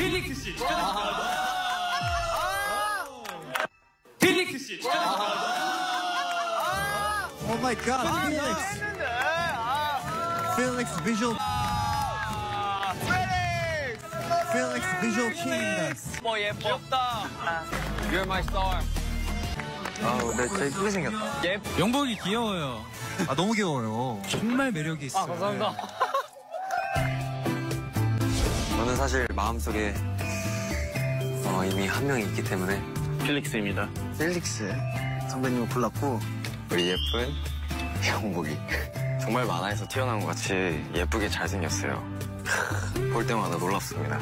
필릭스 씨 축하드립니다. 필릭스 씨 축하드립니다. Oh my god, Felix. Felix Visual. Felix Visual King입니다. 뭐 예뻤다. You're my star. 아, 근데 진짜 이쁘게 생겼다. 예. 영복이 귀여워요. 아 너무 귀여워요. 정말 매력이 있어요. 감사합니다. 저는 사실 마음속에 어, 이미 한 명이 있기 때문에 필릭스입니다. 펠릭스 선배님을 골랐고 우리 예쁜 영복이 정말 만화에서 튀어나온 것 같이 예쁘게 잘생겼어요. 볼 때마다 놀랍습니다.